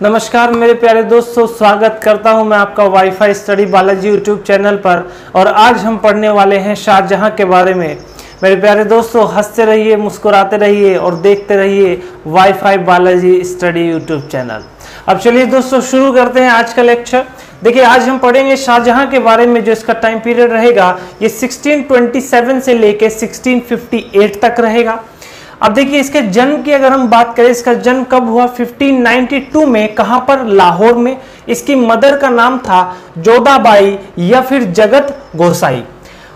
नमस्कार, मेरे प्यारे दोस्तों, स्वागत करता हूँ मैं आपका WiFi study Balaji YouTube channel पर, और आज हम पढ़ने वाले हैं शाहजहां के बारे में। मेरे प्यारे दोस्तों, हँसते रहिए, मुस्कुराते रहिए, और देखते रहिए WiFi Balaji study YouTube channel अब चलिए दोस्तों, शुरू करते हैं आज का लेक्चर देखिए, आज हम पढ़ेंगे शाहजहां के बारे में, जो इसका टाइम पीरियड रहेगा, ये 1627 से लेके 1658 तक रहेगा। अब देखिए, इसके जन्म की अगर हम बात करें, इसका जन्म कब हुआ? 1592 में। कहाँ पर? लाहौर में। इसकी मदर का नाम था जोधाबाई या फिर जगत गोसाई।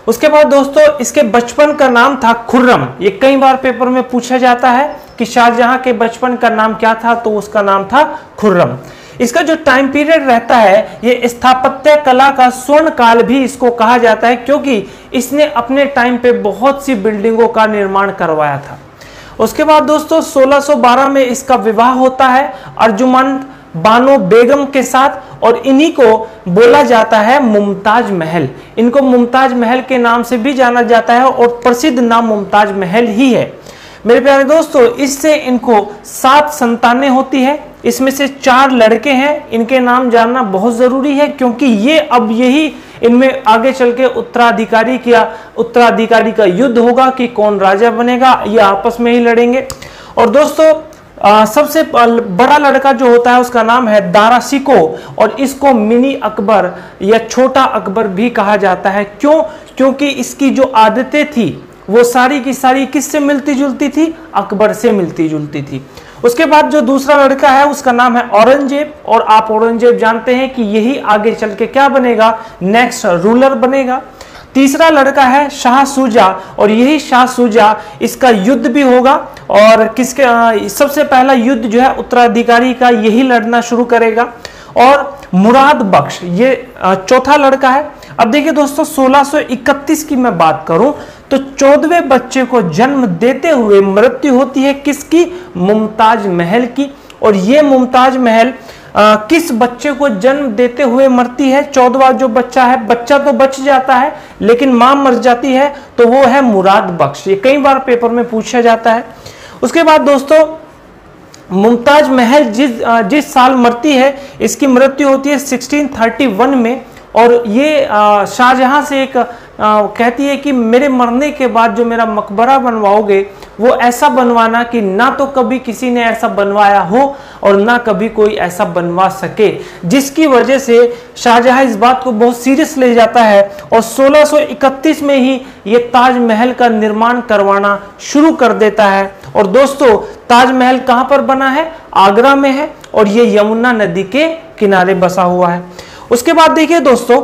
उसके बाद दोस्तों, इसके बचपन का नाम था खुर्रम। ये कई बार पेपर में पूछा जाता है कि शाहजहां के बचपन का नाम क्या था तो उसका नाम था खुर्रम। इसका जो टाइम पीरियड रहता है, ये स्थापत्य कला का स्वर्ण काल भी इसको कहा जाता है, क्योंकि इसने अपने टाइम पे बहुत सी बिल्डिंगों का निर्माण करवाया था। उसके बाद दोस्तों 1612 में इसका विवाह होता है। अर्जुमन बानो बेगम के साथ और इन्हीं को बोला जाता है मुमताज़ महल। इनको मुमताज़ महल के नाम से भी जाना जाता है और प्रसिद्ध नाम मुमताज़ महल ही है। मेरे प्यारे दोस्तों, इससे इनको सात संतानें होती है। इसमें से चार लड़के हैं इनके नाम जानना बहुत ज़रूरी है क्योंकि ये अब यही इनमें आगे चल के उत्तराधिकारी किया उत्तराधिकारी का युद्ध होगा कि कौन राजा बनेगा ये आपस में ही लड़ेंगे। और दोस्तों आ, सबसे बड़ा लड़का जो होता है उसका नाम है दारा सिको और इसको मिनी अकबर या छोटा अकबर भी कहा जाता है। क्यों? क्योंकि इसकी जो आदतें थी वो सारी की सारी किससे मिलती जुलती थी? अकबर से मिलती जुलती थी। उसके बाद जो दूसरा लड़का है, उसका नाम है औरंगज़ेब, और आप औरंगज़ेब जानते हैं कि यही आगे चल के क्या बनेगा? नेक्स्ट रूलर बनेगा। तीसरा लड़का है शाह सूजा, और यही शाह सूजा, इसका युद्ध भी होगा। और किसके सबसे पहला युद्ध जो है, उत्तराधिकारी का, यही लड़ना शुरू करेगा। और मुराद बख्श, ये चौथा लड़का है। अब देखिए दोस्तों 1631 की मैं बात करूँ तो चौदहवें बच्चे को जन्म देते हुए मृत्यु होती है किसकी? मुमताज़ महल की। और ये मुमताज़ महल आ, किस बच्चे को जन्म देते हुए मरती है? चौदवा जो बच्चा है बच्चा तो बच जाता है लेकिन माँ मर जाती है तो वो है मुराद बख्श। ये कई बार पेपर में पूछा जाता है। उसके बाद दोस्तों मुमताज़ महल जिस जिस साल मरती है इसकी मृत्यु होती है 1631 में। और ये शाहजहां से एक कहती है कि मेरे मरने के बाद जो मेरा मकबरा बनवाओगे, वो ऐसा बनवाना कि ना तो कभी किसी ने ऐसा बनवाया हो और ना कभी कोई ऐसा बनवा सके। जिसकी वजह से शाहजहां इस बात को बहुत सीरियस ले जाता है और 1631 में ही ये ताजमहल का निर्माण करवाना शुरू कर देता है। और दोस्तों, ताजमहल कहाँ पर बना है? आगरा में है और ये यमुना नदी के किनारे बसा हुआ है। उसके बाद देखिए दोस्तों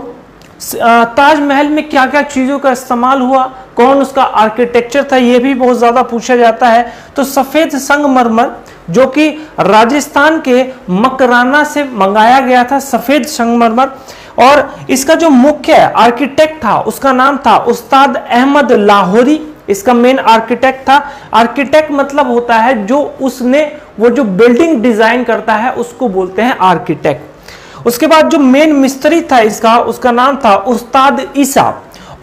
ताजमहल में क्या क्या चीज़ों का इस्तेमाल हुआ? कौन उसका आर्किटेक्चर था? यह भी बहुत ज़्यादा पूछा जाता है। तो सफ़ेद संगमरमर जो कि राजस्थान के मकराना से मंगाया गया था, सफ़ेद संगमरमर और इसका जो मुख्य आर्किटेक्ट था, उसका नाम था उस्ताद अहमद लाहौरी। इसका मेन आर्किटेक्ट था। आर्किटेक्ट मतलब होता है जो उसने, वो जो बिल्डिंग डिज़ाइन करता है, उसको बोलते हैं आर्किटेक्ट उसके बाद जो मेन मिस्त्री था इसका उसका नाम था उस्ताद ईसा।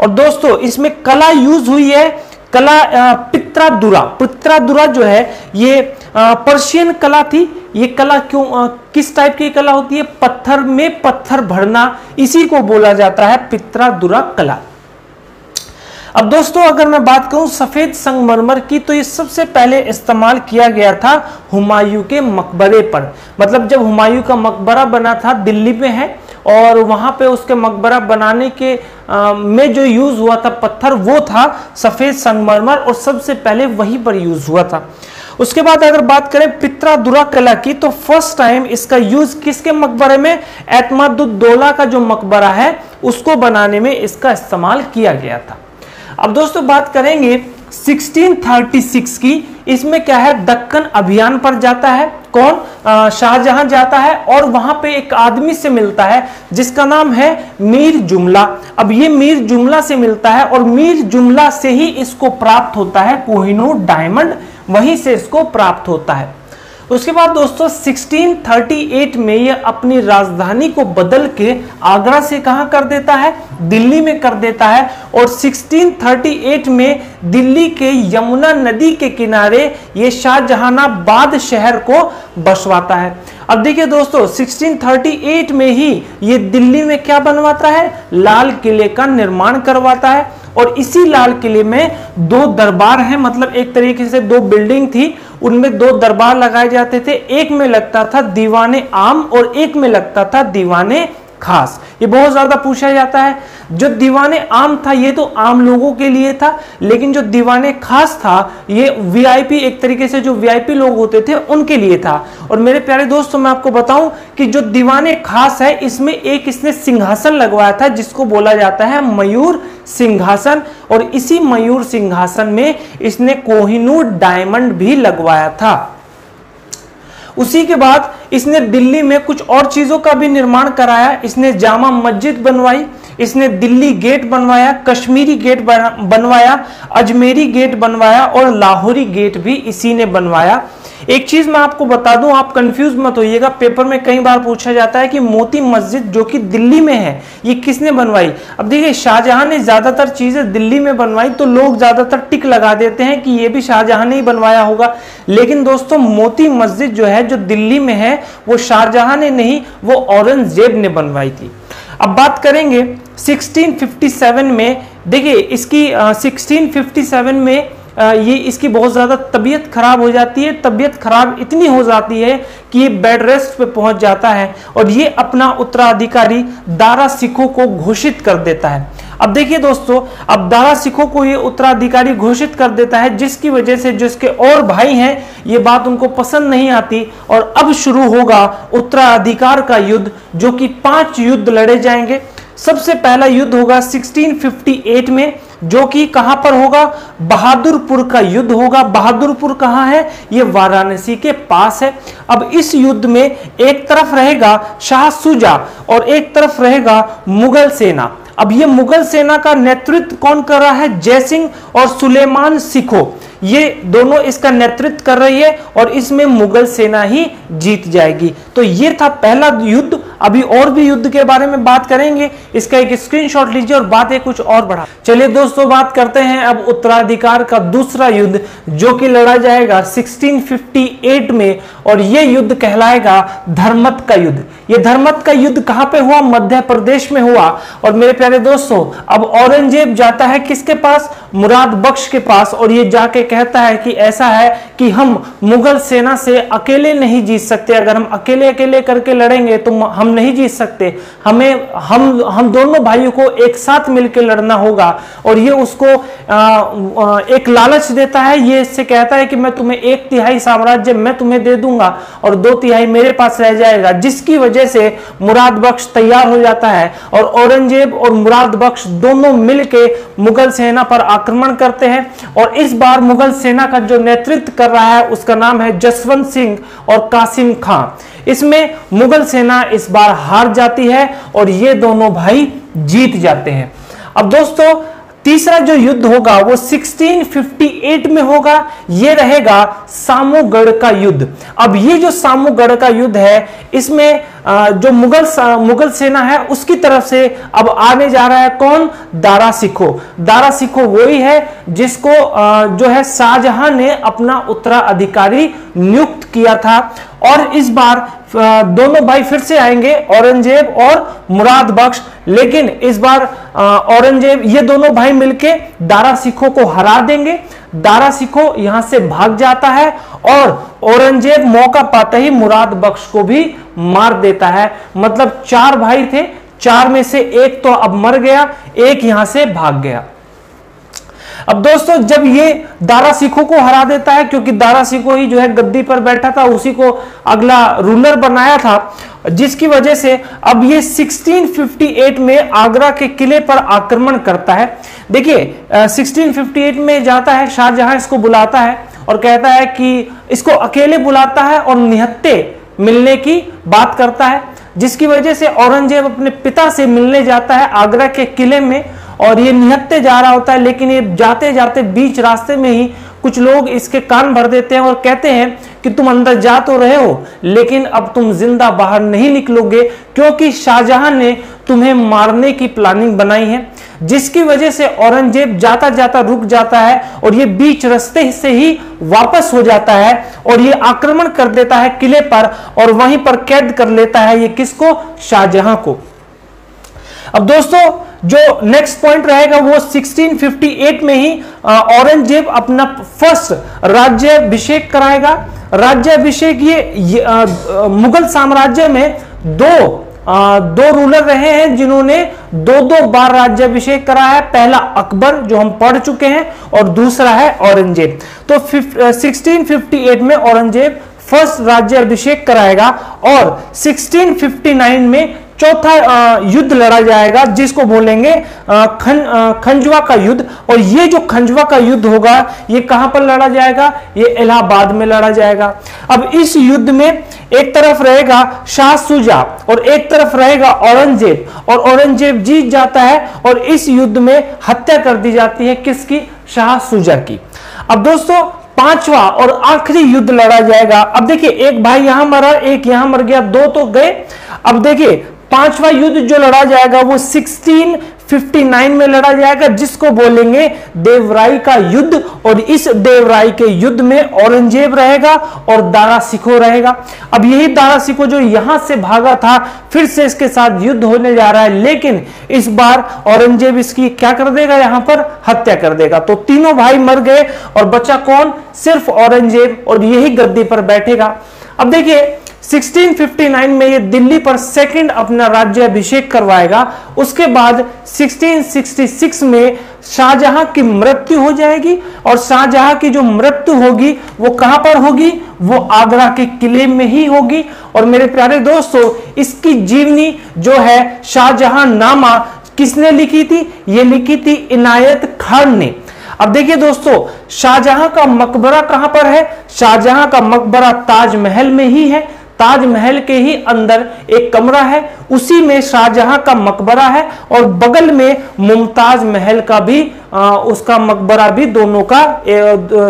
और दोस्तों इसमें कला यूज़ हुई है कला पित्रा दुरा पित्रा दुरा जो है ये पर्शियन कला थी। ये कला क्यों आ, किस टाइप की कला होती है? पत्थर में पत्थर भरना। इसी को बोला जाता है पित्रा दुरा कला। अब दोस्तों अगर मैं बात करूँ सफ़ेद संगमरमर की तो ये सबसे पहले इस्तेमाल किया गया था हुमायूं के मकबरे पर। मतलब जब हुमायूं का मकबरा बना था दिल्ली में है और वहाँ पे उसके मकबरा बनाने के आ, में जो यूज़ हुआ था पत्थर वो था सफ़ेद संगमरमर और सबसे पहले वहीं पर यूज़ हुआ था। उसके बाद अगर बात करें पित्रा दुरा कला की तो फ़र्स्ट टाइम इसका यूज़ किसके मकबरे में? एतमादुद्दौला का जो मकबरा है उसको बनाने में इसका इस्तेमाल किया गया था। अब दोस्तों बात करेंगे 1636 की। इसमें क्या है? दक्कन अभियान पर जाता है। कौन? शाहजहां जाता है और वहाँ पे एक आदमी से मिलता है, जिसका नाम है मीर जुमला। अब ये मीर जुमला से मिलता है और मीर जुमला से ही इसको प्राप्त होता है कोहिनूर डायमंड। वहीं से इसको प्राप्त होता है। उसके बाद दोस्तों 1638 में यह अपनी राजधानी को बदल के आगरा से कहा कर देता है? दिल्ली में कर देता है। और 1638 में दिल्ली के यमुना नदी के किनारे ये शाहजहानाबाद शहर को बसवाता है। अब देखिए दोस्तों 1638 में ही ये दिल्ली में क्या बनवाता है? लाल किले का निर्माण करवाता है। और इसी लाल किले में दो दरबार हैं मतलब एक तरीके से दो बिल्डिंग थी। उनमें दो दरबार लगाए जाते थे, एक में लगता था दीवाने आम और एक में लगता था दीवाने खास। ये बहुत ज़्यादा पूछा जाता है, जो दीवाने आम था, ये तो आम लोगों के लिए था, लेकिन जो दीवाने खास था, ये वीआईपी, एक तरीके से जो वीआईपी लोग होते थे, उनके लिए था। और मेरे प्यारे दोस्तों, मैं आपको बताऊँ कि जो दीवाने खास है, इसमें एक इसने सिंहासन लगवाया था, जिसको बोला जाता है मयूर सिंहासन और इसी मयूर सिंहासन में इसने कोहिनूर डायमंड भी लगवाया था। उसी के बाद इसने दिल्ली में कुछ और चीज़ों का भी निर्माण कराया। इसने जामा मस्जिद बनवाई, इसने दिल्ली गेट बनवाया, कश्मीरी गेट बनवाया, अजमेरी गेट बनवाया और लाहौरी गेट भी इसी ने बनवाया। एक चीज़ मैं आपको बता दूँ आप कंफ्यूज मत होइएगा। पेपर में कई बार पूछा जाता है कि मोती मस्जिद जो कि दिल्ली में है ये किसने बनवाई? अब देखिए शाहजहां ने ज़्यादातर चीज़ें दिल्ली में बनवाई तो लोग ज़्यादातर टिक लगा देते हैं कि ये भी शाहजहां ने ही बनवाया होगा। लेकिन दोस्तों मोती मस्जिद जो है जो दिल्ली में है वो शाहजहां ने नहीं वो औरंगज़ेब ने बनवाई थी। अब बात करेंगे 1657 में देखिए इसकी आ, 1657 में ये इसकी बहुत ज़्यादा तबीयत खराब हो जाती है। तबीयत खराब इतनी हो जाती है कि ये बेड रेस्ट पे पहुँच जाता है और ये अपना उत्तराधिकारी दारा सिखों को घोषित कर देता है। अब देखिए दोस्तों, अब दारा सिखों को ये उत्तराधिकारी घोषित कर देता है, जिसकी वजह से जिसके और भाई हैं, ये बात उनको पसंद नहीं आती और अब शुरू होगा उत्तराधिकार का युद्ध, जो कि पाँच युद्ध लड़े जाएँगे। सबसे पहला युद्ध होगा 1658 में जो कि कहाँ पर होगा? बहादुरपुर का युद्ध होगा। बहादुरपुर कहाँ है? ये वाराणसी के पास है। अब इस युद्ध में एक तरफ़ रहेगा शाह सुजा और एक तरफ़ रहेगा मुगल सेना। अब ये मुगल सेना का नेतृत्व कौन कर रहा है? जयसिंह और सुलेमान सिखो। ये दोनों इसका नेतृत्व कर रही है और इसमें मुगल सेना ही जीत जाएगी। तो ये था पहला युद्ध। अभी और भी युद्ध के बारे में बात करेंगे। इसका एक स्क्रीनशॉट लीजिए और बात बातें कुछ और बढ़ा। चलिए दोस्तों, बात करते हैं अब उत्तराधिकार का दूसरा युद्ध, जो कि लड़ा जाएगा 1658 में, और ये युद्ध कहलाएगा धर्मत का युद्ध। ये धर्मत का युद्ध कहाँ पे हुआ? मध्य प्रदेश में हुआ। और मेरे प्यारे दोस्तों, अब औरंगज़ेब जाता है किसके पास? मुराद बख्श के पास। और ये जाके कहता है कि ऐसा है कि हम मुगल सेना से अकेले नहीं जीत सकते। अगर हम अकेले अकेले अकेले करके लड़ेंगे तो हम नहीं जीत सकते। हमें हम हम दोनों भाइयों को एक साथ मिलकर लड़ना होगा और ये उसको आ, एक लालच देता है। ये इससे कहता है कि मैं तुम्हें एक तिहाई साम्राज्य मैं तुम्हें दे दूँगा और दो तिहाई मेरे पास रह जाएगा जिसकी वजह से मुराद बख्श तैयार हो जाता है और औरंगज़ेब और मुराद बख्श दोनों मिलके मुगल सेना पर आक्रमण करते हैं और इस बार मुगल सेना का जो नेतृत्व कर रहा है उसका नाम है जसवंत सिंह और कासिम खां। इसमें मुगल सेना इस बार हार जाती है और ये दोनों भाई जीत जाते हैं। अब दोस्तों, तीसरा जो युद्ध होगा वो 1658 में होगा। ये रहेगा सामूगढ़ का युद्ध। अब ये जो सामूगढ़ का युद्ध है, इसमें जो मुगल मुगल सेना है, उसकी तरफ़ से अब आने जा रहा है कौन? दारा सिखो। दारा सिखो वही है जिसको जो है शाहजहां ने अपना उत्तराधिकारी नियुक्त किया था। और इस बार दोनों भाई फिर से आएँगे, औरंगज़ेब और मुराद बख्श। लेकिन इस बार औरंगज़ेब, ये दोनों भाई मिलके दारा सिखों को हरा देंगे। दारा सिखो यहाँ से भाग जाता है और औरंगज़ेब मौका पाते ही मुराद बख्श को भी मार देता है। मतलब चार भाई थे, चार में से एक तो अब मर गया, एक यहाँ से भाग गया। अब दोस्तों, जब ये दारा सिखों को हरा देता है, क्योंकि दारा सिखो ही जो है गद्दी पर बैठा था, उसी को अगला रूलर बनाया था, जिसकी वजह से अब ये 1658 में आगरा के किले पर आक्रमण करता है। देखिए 1658 में जाता है, शाहजहां इसको बुलाता है और कहता है कि इसको अकेले बुलाता है और निहत्ते मिलने की बात करता है, जिसकी वजह से औरंगज़ेब अपने पिता से मिलने जाता है आगरा के किले में और ये निहत्ते जा रहा होता है, लेकिन ये जाते जाते बीच रास्ते में ही कुछ लोग इसके कान भर देते हैं और कहते हैं कि तुम अंदर जा तो रहे हो, लेकिन अब तुम ज़िंदा बाहर नहीं निकलोगे, क्योंकि शाहजहां ने तुम्हें मारने की प्लानिंग बनाई है, जिसकी वजह से औरंगज़ेब जाता जाता रुक जाता है और ये बीच रस्ते से ही वापस हो जाता है और ये आक्रमण कर देता है किले पर और वहीं पर कैद कर लेता है ये किसको? शाहजहां को। अब दोस्तों जो नेक्स्ट पॉइंट रहेगा वो 1658 में ही औरंगज़ेब अपना फ़र्स्ट राज्याभिषेक कराएगा। राज्याभिषेक ये, ये आ, मुगल साम्राज्य में दो आ, दो रूलर रहे हैं जिन्होंने दो दो बार राज्याभिषेक करा है। पहला अकबर जो हम पढ़ चुके हैं और दूसरा है औरंगज़ेब। तो 1658 में औरंगज़ेब फ़र्स्ट राज्याभिषेक कराएगा और 1659 में चौथा युद्ध लड़ा जाएगा जिसको बोलेंगे खन, खंजवा का युद्ध। और ये जो खंजवा का युद्ध होगा ये कहाँ पर लड़ा जाएगा? ये इलाहाबाद में लड़ा जाएगा। अब इस युद्ध में एक तरफ़ रहेगा शाह सुजा और एक तरफ़ रहेगा औरंगज़ेब। और औरंगज़ेब जीत जाता है और इस युद्ध में हत्या कर दी जाती है किसकी? शाह सुजा की। अब दोस्तों पांचवा और आखिरी युद्ध लड़ा जाएगा। अब देखिए एक भाई यहाँ मरा एक यहाँ मर गया दो तो गए। अब देखिए पांचवा युद्ध जो लड़ा जाएगा वो 1659 में लड़ा जाएगा, जिसको बोलेंगे देवराई का युद्ध। और इस देवराई के युद्ध में औरंगज़ेब रहेगा और दारा सिखो रहेगा। अब यही दारा सिखो जो यहाँ से भागा था, फिर से इसके साथ युद्ध होने जा रहा है, लेकिन इस बार औरंगज़ेब इसकी क्या कर देगा? यहाँ पर हत्या कर देगा। तो तीनों भाई मर गए, और बचा कौन? सिर्फ़ औरंगज़ेब, और यही गद्दी पर बैठेगा। अब देखिए 1659 में ये दिल्ली पर सेकंड अपना राज्य अभिषेक करवाएगा। उसके बाद 1666 में शाहजहां की मृत्यु हो जाएगी और शाहजहां की जो मृत्यु होगी, वो कहाँ पर होगी? वो आगरा के किले में ही होगी। और मेरे प्यारे दोस्तों, इसकी जीवनी जो है शाहजहां नामा किसने लिखी थी? ये लिखी थी इनायत खान ने। अब देखिए दोस्तों, शाहजहां का मकबरा कहाँ पर है? शाहजहां का मकबरा ताजमहल में ही है। ताजमहल के ही अंदर एक कमरा है उसी में शाहजहां का मकबरा है और बगल में मुमताज़ महल का भी आ, उसका मकबरा भी दोनों का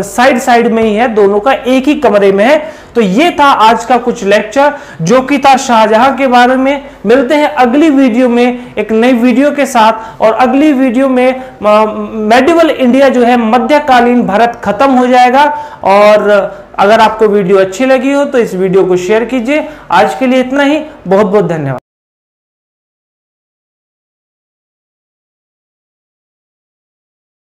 साइड साइड में ही है दोनों का एक ही कमरे में है। तो ये था आज का कुछ लेक्चर जो कि था शाहजहां के बारे में। मिलते हैं अगली वीडियो में एक नई वीडियो के साथ और अगली वीडियो में मेडिवल इंडिया जो है मध्यकालीन भारत खत्म हो जाएगा और अगर आपको वीडियो अच्छी लगी हो तो इस वीडियो को शेयर कीजिए। आज के लिए इतना ही। बहुत बहुत धन्यवाद।